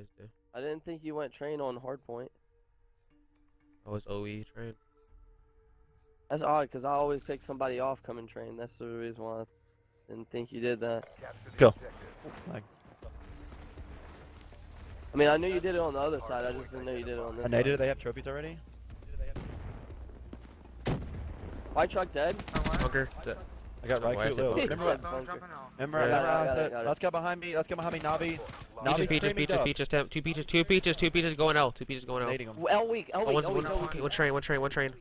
always do. I didn't think you went train on hardpoint. Oh, I was OE train. That's odd, because I always pick somebody off coming train. That's the reason why I didn't think you did that. Go. I mean, I knew you did it on the other side. I just didn't know you did it on this. And they, do they have trophies already? White truck dead. Bunker. I got right here. Lil. Remember what? Remember what? Yeah, let's get behind me. Let's get behind me, Navi. Navi peaches, peaches, peaches, peaches, two peaches, two peaches, two peaches going out. two peaches going out. L weak, L oh, weak, L weak, L weak. One train, one train, one train.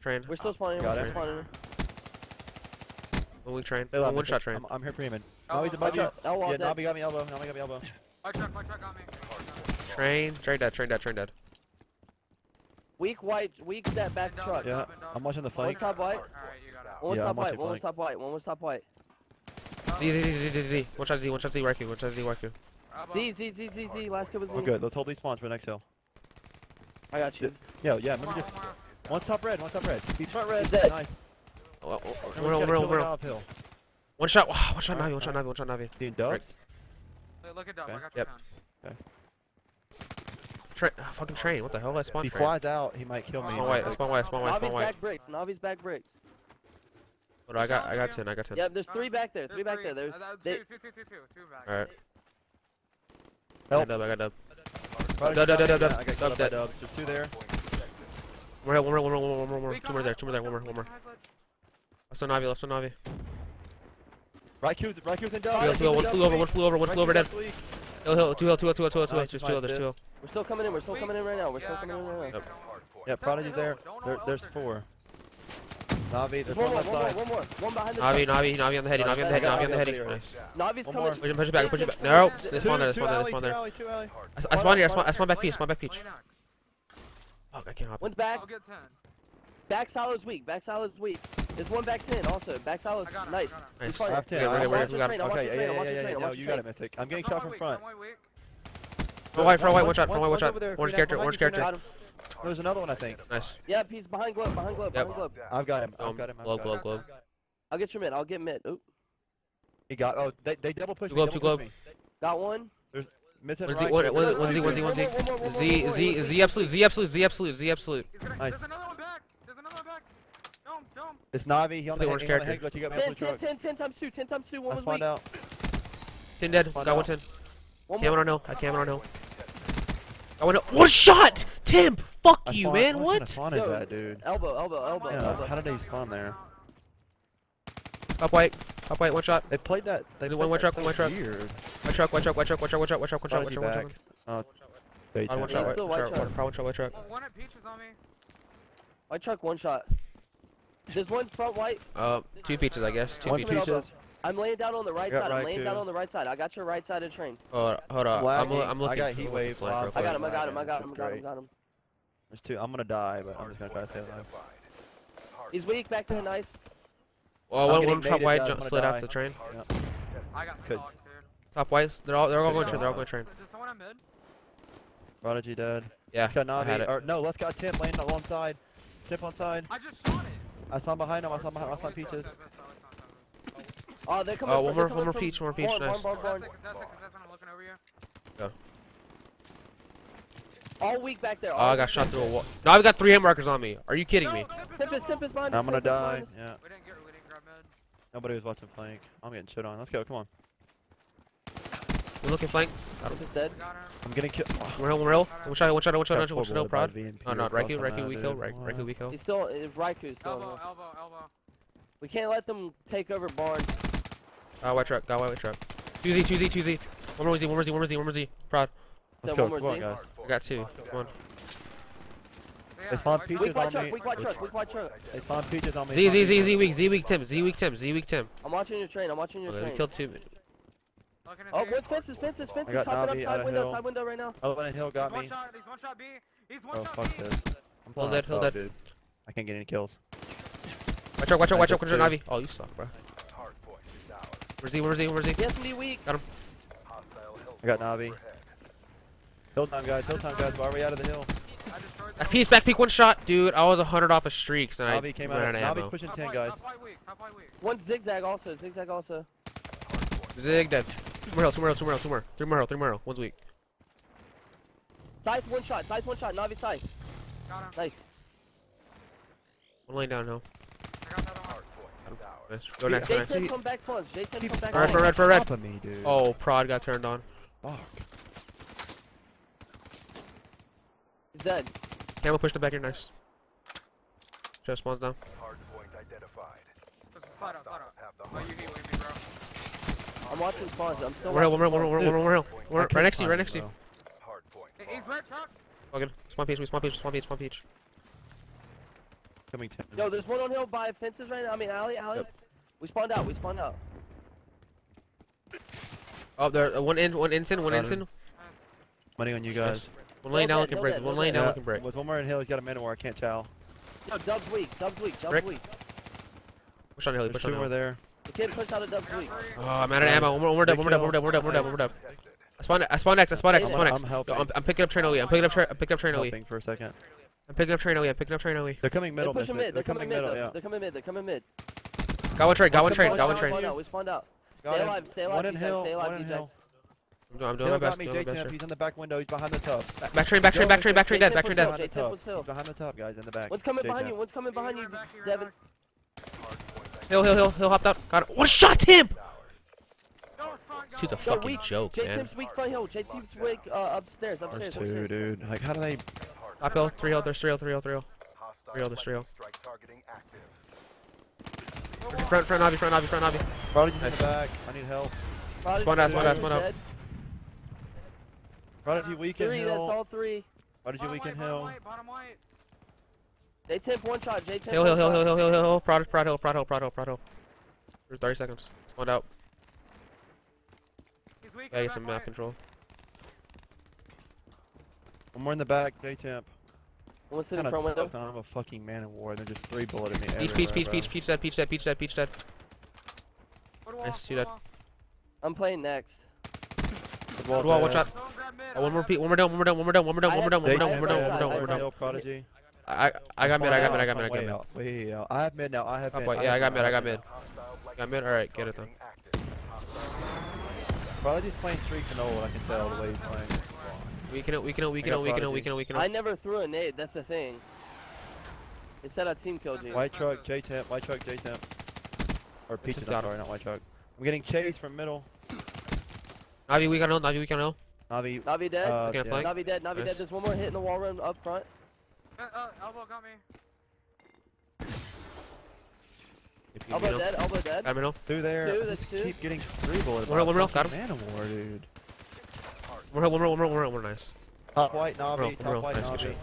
Train. We're still spawning, we're still spawning. One weak train, one one shot train. I'm here for Eamon. Navi's above you. Yeah, Navi got me elbow, Navi got me elbow. My truck, my truck got me. Train, train dead, train dead, train dead. Weak white, weak that back truck. Yeah, I'm watching the flank. One top white. One yeah, top right, one was top right, one was top right. Z, Z, Z, Z, Z, Watch out Z, watch out Z, Raikou, watch out Z, Raikou. Z, Z, Z, Z, Z, last kill was We're good, let's hold these spawns for next hill. I got you. Yo, yeah, let just... One top red, one top red. He's front red, He's dead. Nice. Oh, oh, oh. We're on, we're on, we're on. One shot, ah, one shot Navi, one shot Navi, one shot Navi. Dude, dubs? Look at dub, I got your yep. Tra oh, fucking train, what the hell? I spawned He flies out, he might kill oh, me. Spawn white, spawn white, spawn white, spawn white. Navi's back bricks, Navi's back bricks. What I got? I got ten. I got ten. Yep, there's three back there. Three back there. There's they... two, two, two, two, two, two back. All right. Help. I got dub. I got dub. Dub, dub, dub, dub, dub, dub, dub, dub. There's two there. One more, one more, one more, one more, one more. Two more there. Two more there. One more, one more. Left on Navi. Left on Navi. Raikou's, Raikou's in dub. One flew over. One flew over. One flew over. One flew over. Dead. Hill, hill, two hill, two hill, two hill, two hill, two hill. Just two hill. There's two hill. We're still coming in. We're still coming in right now. We're still coming in right now. Yeah, Prodigy's there. There's four. Navi, there's one, one, more, one, more, one more, one behind the Navi, Navi, Navi on the heading, Navi on the heading, Navi on the heading. Nice. Navi's coming. Push him, push it back, push it back. No, there's one there, there's one there, there's one there. I spawned here, I spawned back peach, spawned back peach. Fuck, I can't hop. One's back. I'll get 10. Back silo's weak, back silo's weak. There's one back 10 also, back silo's him, nice. Nice. Left 10, right, right, we got him. Okay, yeah, yeah, yeah, yeah, no, you got it, Mythic. I'm getting shot from front. From white, from white, watch out, from white, watch out. Orange character, orange character. There's another one, I think. Nice. Yep, he's behind globe, behind globe, yep. behind globe. I've got him. I've um, got him. Globe, Globe, Globe. I'll get your mid. I'll get mid. Oop. He got. Oh, they, they double pushed two me. Globe, two globe. Got one. There's mid and right. One, one, one, Z, one, Z, one, Z. Z, Z, Z, absolute, Z, absolute, Z, absolute, Z, absolute. Nice. It's Navi. He on the, the orange character. Glitch. You got me 10, 10, 10, 10 times two. 10 times two. One was weak. out. 10 dead. Got one 10. Camera on hill. Camera on hill. I want to. One shot! Tim, fuck I you, spawned, man. What? I spawned Yo, that dude. Elbow, elbow, elbow, yeah, elbow. How did they spawn there? Up white, up white, one shot. They played that. They played one, one truck, one truck. Weird. One truck, one truck, one truck, one truck, one truck, one truck, one truck, one truck, one truck. shot, one shot, one shot, one shot, one shot, One at peaches on me. White truck, one shot. There's one front white. Uh, two peaches, I guess. Two peaches. I'm laying down on the right side. Right I'm laying too. down on the right side. I got your right side of the train. Oh, hold on. Black I'm, I'm looking. I got heat wave. I got him. I got him. I got him. I got him. I got him. There's two. I'm gonna die, but I'm just gonna try to stay alive. He's weak. Back to the nice? Well, one, one top white jump, slid off the train. Yep. I got Could. Top white. They're all. They're all going train. They're all going train. Is someone I'm in? Prodigy dead. Yeah. Let's got Navi. Or, no, let's got Tim laying on one side. Tip on side. I just shot it. I saw him behind him. I saw him behind. I saw peaches. Oh, they're coming. Oh, one more, one more peach, one more peach. Nice. Go. All week back there. Oh, I got shot through a wall. No, I've got three hit markers on me. Are you kidding me? Tempest, Tempest behind I'm gonna die. Yeah. We didn't get, we didn't grab med. Nobody was watching flank. I'm getting shit on. Let's go. Come on. We're looking flank. Tempest dead. I'm gonna kill. Oh. We're hill. We're hill. One shot. One shot. One shot. One shot. One shot. Prod. Oh, no, no. Raikou. Raikou. We kill. Raikou. We kill. He's still. Uh, Raikou's still. Elbow. Elbow. Elbow. We can't let them take over barn. Uh, white truck. Got white truck. Two Z. Two Z. Two Z. One more Z. One more Z. One more Z. One more Z. Prod. Let's go. Come on, guys. I got two. One. They spawned peaches on me. Weak white truck, weak white truck. They spawned peaches on me. Z, Z, Z, Z weak, Z weak Tim, Z weak Tim, Z weak Tim. I'm watching your train, I'm watching your train. We killed two. Oh, what's fences, fences, fences, hopping up side window, side window right now. Oh, and Hill got me. He's one shot, he's one shot B. He's one oh, shot fuck this. I'm hold that, hold that. I can't get any kills. Watch out, watch out, watch out, Conjure Navi. Oh, you suck, bro. Where's he, where's he, where's he? Yes, me weak. Got him. I got Navi. Hill guys. Hill guys. Why are we out of the hill? I piece back peek one shot, dude. I was a 100 off of streaks and Nobby I came ran out. Of, Nobby's ammo. pushing 10, guys. One zigzag also. Zigzag also. Zig dead. Two more hill, two more hill, two more hill, two more. Three more hill, three more hill. One's weak. Scythe one shot, scythe one shot, Navi scythe. Nice. One lane down hill. Let's go next, go next. J10 come back punch. J10 come back spawns. Red for red for red. Me, dude. Oh, prod got turned on. Fuck. Dead. Camel pushed it back here, nice. Just spawns down. Hardpoint identified. There's a spot up, spot up. Hostiles have the Oh, you hardpoint. need with me, bro. I'm watching spawns. I'm still One hill, one watching hill, one hill, one hill, one hill. I One- Right can't next to you, right find next to him, you. bro. Hardpoint Hey, He's lost. red truck. Fucking spawn peach, we spawn peach, spawn peach, spawn peach. Coming to Yo, there's one on hill by fences right now. I mean, alley, alley. Yep. We spawned out. We spawned out. Oh, there, uh, one in, one instant, one Got him. instant. Money on you guys. Nice. One lane Hill down looking hill break, one lane dead. down looking break. With one more in hill, he's got a man war. I can't chow. Yo, Dub's weak. Dub's weak. Dub's Brick. weak. Push on hill, push on more hill. there. The kid pushed out of Dub's weak. Oh, I'm out of ammo. One more, one more dead, one more dead, one more dead, one more dead, one more dead, one more dead. Contested. I spawned, I spawned X, I spawned X, I spawned X, I I'm- spawned X. I'm helping. I'm, I'm picking up train OE, I'm picking up, tra I'm picking up train OE. Helping for a second. I'm picking up train OE, I'm picking up train OE. They're coming middle. They're middle. pushing mid. They're coming mid. middle. They're coming mid. They're coming mid. Got one train, got one train, got now? one We train. spawned out. We spawned out. Got Stay alive. Stay alive. One in T-Jax, hill. Stay alive. One in T-Jax. hill. I'm doing, I'm doing Hill my best, got me. doing my J best Temp. here. He's in the back window. He's behind the tub. Back- Back train, back train, back train, back train, dead, back train dead. Behind the J-Temp was Hill. He's behind the tub, guys. In the back. One's coming behind you. One's coming behind you. back, he Devin. Hill, hill, hill, hill hopped out. Got it. What shot him? ours. Go, front, go. Dude's a fucking weak. joke, man. J-Temp's weak front hill. J-Temp's weak uh, upstairs. There's Upstairs. two, Upstairs. dude. Like, how do they? Top hill, three hill, there's three hill, three hill, three hill. Hostile Real, this real. lightning Strike targeting active. Go, go. Front, front, Navi, front, Navi, front, Navi. Prodigy's in the back. I need help. Prodigy Spawn out, dead. spawn out, spawn out. Dead. Prodigy weak in Three. That's hill. all three. Prodigy Bottom weak in white, bottom hill. white, bottom white. J-Temp one shot. J-Temp Hill, hill, one hill, shot. hill, hill, hill, hill, hill. Prod, prod hill, prod hill, prod hill, prod hill. There's 30 seconds. Spawned out. He's weak. Gotta get some map white. control. One more in the back. J Temp. One's sitting Kinda front window. I'm a fucking man of war. They're just three bulleting me. Peach, peach, peach, peach, peach dead, peach dead, peach dead, peach dead. Put Nice, put see that. I'm playing next. The wall Wall, watch out. Someone grab mid, Oh, one more have one more down, one more down, one more down, one more down, one more down, one more down, one more down, one more down, one more down. Hill, Prodigy. I, I got mid, I got mid, I got mid, I got mid. out, way. I have mid now. I have mid. yeah, I got mid, I got mid. Hostile Got mid? Alright, get it targeting then. Prodigy's playing streaks and old. I can tell the way he's playing. Weaken it, weaken it, weaken I it, got weaken it, Prodigy. weaken it, weaken I never threw a nade. That's the thing. It said I team killed you. White truck, J Temp. White truck, J Temp. Or just Peaches, I'm sorry, not white truck. I'm getting chased from middle. Navi, weak on hill, Navi, weak on hill. Navi. Navi dead. Uh, Looking yeah. Navi dead. Navi Nice. dead. There's one more hit in the wall run up front. Uh, uh, elbow got me. Elbow need him. dead. Elbow dead. Got him in hill. Two there. Two, I that's two. keep getting three bullets. One more, one more, Fucking got Man of war, dude. One more one more, one more, one more, one more, nice. Top white Real, Navi. Top real, white nice, Navi.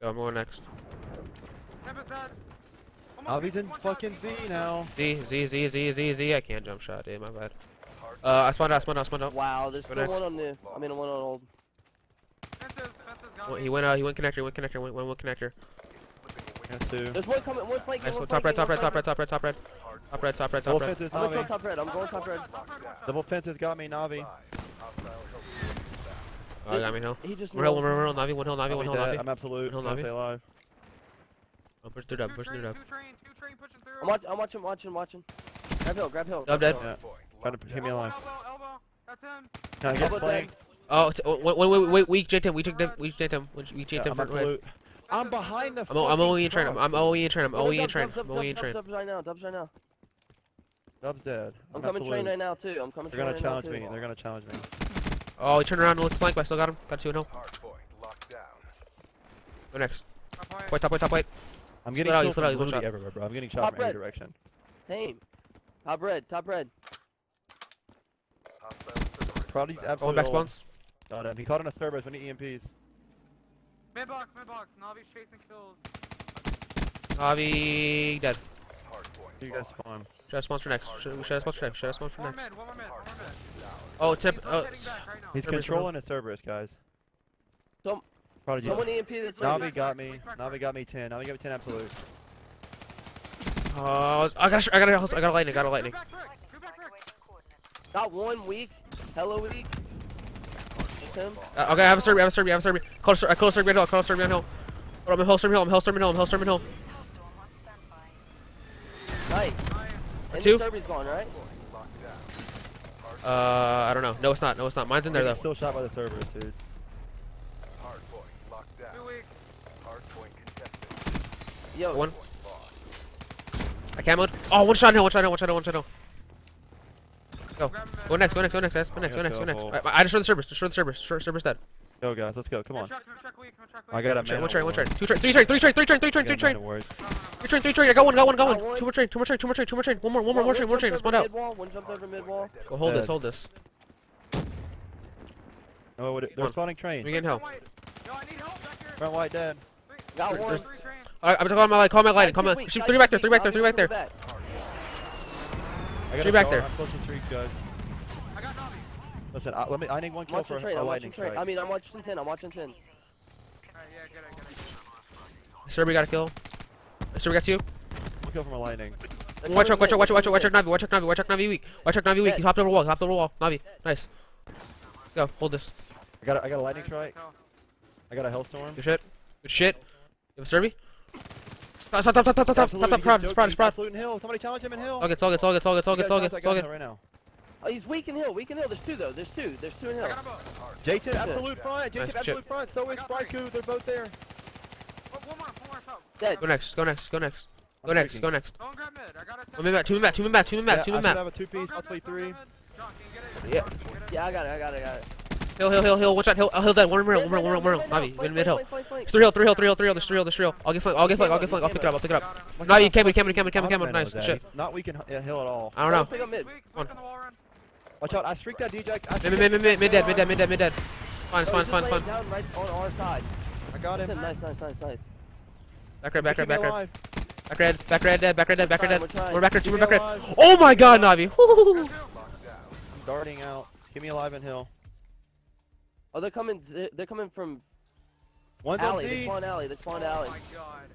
Go, I'm going next. Tempest dead. One more Navi's in fucking Z now. Z, Z, Z, Z, Z, Z. I can't jump shot, dude, my bad. Uh, I spawned out, I spawned out, I spawned out. Wow. There's Go still next. one on new. I mean one on old. Fences, fences got Well. He went out, he went connector, he went connector, went, went, went connector. That's two. There's one coming. One flanking. Nice, one one top red, top red, top red, top red, top red. Top red, top red, top red. I'm gonna go Navi. top red. I'm going top red. Top red, one. Double fences got me, Navi. Oh, I got me hill. He just One hill, one hill, Navi, one hill, Navi, one Navi hill. Navi. I'm absolute. One hill, Navi. stay alive. Oh, push through dub, Two through train, dub. two train, two train pushing through. I'm, watch, I'm watching. Watching. Watching. Grab hill. Grab hill. Dub grab dead. Hill. Yeah. point. Keep me alive. elbow, elbow. That's him. Can I get Elbow flanked? Oh, oh, wait, wait, wait, wait, weak J-Tim, we took them, we took them, we we Yeah, I'm right. I'm behind the I'm, O- I'm fucking OE in train, I'm, truck. I'm OE in train, I'm Go to OE in train, I'm Dubs, OE in train. Dubs right now. Dubs right now. Dub's dead. I'm coming absolute. train right now too. I'm coming They're gonna challenge me. They're gonna challenge me. Oh, he turned around and looked flank, but I still got him. Got two and hill. Hardpoint locked down. Go next. Top white. Top right, top right. I'm getting out, killed split out, from one literally shot. everywhere, bro. I'm getting shot Top from any red. direction. Same. Top red. Top red. Hostile Cerberus Prodigy's. Going back spawns. Got him. He caught on a Cerberus. We need EMPs. Mid box, mid box. Navi's chasing kills. Avi dead. You guys spawn. Should I spawn for next? Should, should I spawn for next? Should I spawn for One more next? mid, one more mid, one more mid. Oh, He's tip. Oh, right. He's Cerberus controlling a Cerberus, guys. Some- Prodigy. Someone EMP this. Navi Cerberus. got me. Navi got me 10. Navi got me 10 absolute. oh, I got, I got, a- I got a lightning, got a lightning. Two back brick, two back brick. Got one week. Hello, weak. Uh, okay, I have a Serbian, I have a Serbian, I have a Serbian. Call a, I call a Serbian hill, call a Serbian hill. I'm hell Serbian hill, I'm hell Serbian hill, I'm hell Serbian hill. Nice. And Two? the Serbian's gone, right? Uh, I don't know. No, it's not. No, it's not. Mine's in there, though. Still shot by the Cerberus, dude. Hard point locked down. Hard point contested. Yo. One. I camoed. Oh, one shot hill, one shot hill, one shot hill, one shot hill. Go. Go next, go next, go next, guys. Go next, go Let's next, go go, next. I, I destroyed the servers, destroyed the servers, destroyed servers dead. Go guys, let's go. Come on. Mid-truck, mid-truck weak, mid-truck I got a man. one train, one train, two train, three train, three train, three train, three train, three train, Words. three train, three train. I got one, got one, got Got one. one. Two more train, two more train, two more train, two more train. One more, one more, one, one train, one train. Spawn out. one jumped over mid wall. Go hold this, hold this. Oh, what? Come They're on. spawning We getting help. Yo, I need help back here. Front white dead. Got one. Alright, I'm calling my light, call my light, call my. Weak, Shoot, three back there, three back there, three back there. From back. I got back there. I'm close to streaks, guys. I got Navi. Listen, I, let me. I need one kill for watching train, a I'm lightning watching train. strike. I mean, I'm watching 10, I'm watching 10. Alright, yeah, get it, get it. Serby got a kill. Serby got two. One kill from a lightning. Watch out, watch out, watch out, watch out, watch out. Navi, watch out, Navi, watch out, Navi weak. Watch out, Navi weak. He hopped over the wall, he hopped over the wall. Navi, nice. Go, hold this. I got. A, I got a lightning strike. I got a hellstorm. Good shit. Good shit. You have a Serby? Stop, stop, stop, stop, stop, stop, Absolute, stop, stop, he's prod, joking, prod, he's prod. absolute in hill. Somebody challenge him in hill. Good, it's all good, it's all good. right now. Oh, he's weak in hill, weak in hill. There's two though, there's two. There's two in I hill. got 'em both. J-Tip absolute front. Nice J-Tip chip. absolute front. So is I got three. Spryku. They're both there. Oh, One more, one more shot. Dead. Go next, go next, go next. Go I'm next, freaking. go next. Don't grab mid. I got a One mid map, two mid map, two mid map, two mid Yeah, map, two I mid should map. have a two-piece. I'll play three. John, can you get it? Yeah. John, can you get it? Yeah, I got it, I got it, I got it. Hill, hill, hill, hill, one shot, hill, uh, hill dead, one more, one more, one more, one more. Navi, mid, mid hill. Three hill, three hill, three hill, three hill, there's three hill, there's three hill. I'll get flank, I'll get flank, I'll get flank, I'll pick it up, I'll pick it up. Got him. Look Navi, at Cameron, how Cameron, Cameron, Cameron, Cameron, nice, was good at. shit. Not weak in hill at all. I don't know. Pick up mid. Weak, weak One. on the wall run. Watch out! I streaked that DJ. I Mid, mid, mid, mid, mid dead, mid dead, mid dead, mid dead. Fine, it's Oh, fine, fine, fine. down right on our side. I got him. Nice, nice, nice, nice. Back red, back red, back red. Back red, back red dead, back red dead, back red dead. we're back red, two, we're back red. Oh my god, Navi. Woo! Got two. Locked down. I'm darting out. Keep me alive in hill. Oh, they're coming. They're coming from One's alley. They C. spawn alley. They spawn Oh alley. Oh my god.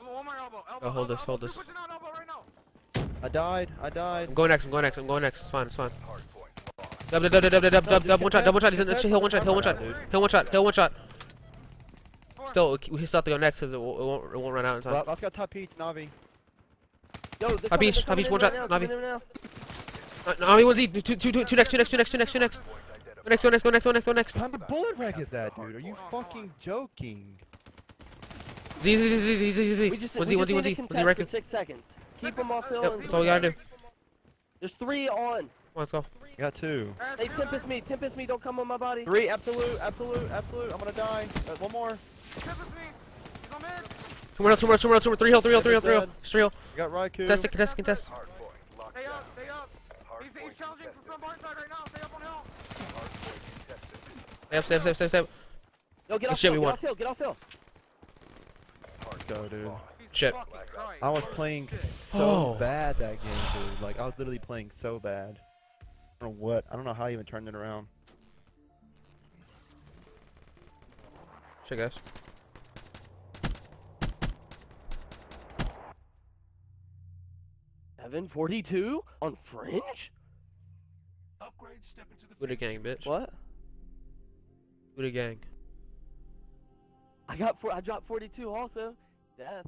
Come on, One elbow. Elbow. Oh, hold elbow, this, hold elbow. this. Two pushing out elbow right. I died. I died. I'm going next, I'm going next, I'm going next. It's fine, it's fine. Hardpoint lost. Dub, dub, dub, dub, dub, dub, No, dub, dude, dub, one shot, contest, dub, one shot. He's in contest hill, one with shot, the hill, one shot. front runner, dude. Hill, one shot, hill, one shot. Four. Still, we still have to go next because it, won't- it won't, it won't run out in Well, time. let's go top peach, Navi. Yo, they're Habish, coming, they're coming Habish, in one right shot, now, Navi. coming in now. Uh, Navi, one Z, two, two, two, two next, two next, two next, two next, two next. Go next, go next, go next, go next, go next. What kind of bullet wreck is that, dude? Are you fucking joking? Z, Z, Z, Z, Z, Z, Z. We just, One we Z, one just Z, one need Z, to one Z, contest for record. six seconds. Keep them off hill. Yep, and- that's all we gotta do. There's three on. Come on, let's go. I got two. Hey, two Tempest left. me, Tempest me, don't come on my body. Three, absolute, absolute, absolute. I'm gonna die. Uh, one more. Tempest me. He's on mid. Two more, two more, two more, two more, three hill, three hill, three hill, three hill. Just three hill. I got Raikou. Contest it, contest, it, contest. Hardpoint locked Stay down. up, stay up. He's, he's Hardpoint challenging contested. from Barnside right now. Stay up on hill. Hardpoint contested. Stay up, stay up, stay up, stay up. Yo, get Good off shit, hill, we get won. off hill, get off hill. go, Hardpoint dude. Shit. I was playing so Oh. bad that game, dude. Like I was literally playing so bad. I don't know what. I don't know how I even turned it around. Shit, guys. Seven forty-two on Fringe. Buddha gang, bitch. What? Buddha gang. I got four. I dropped forty-two also. Death.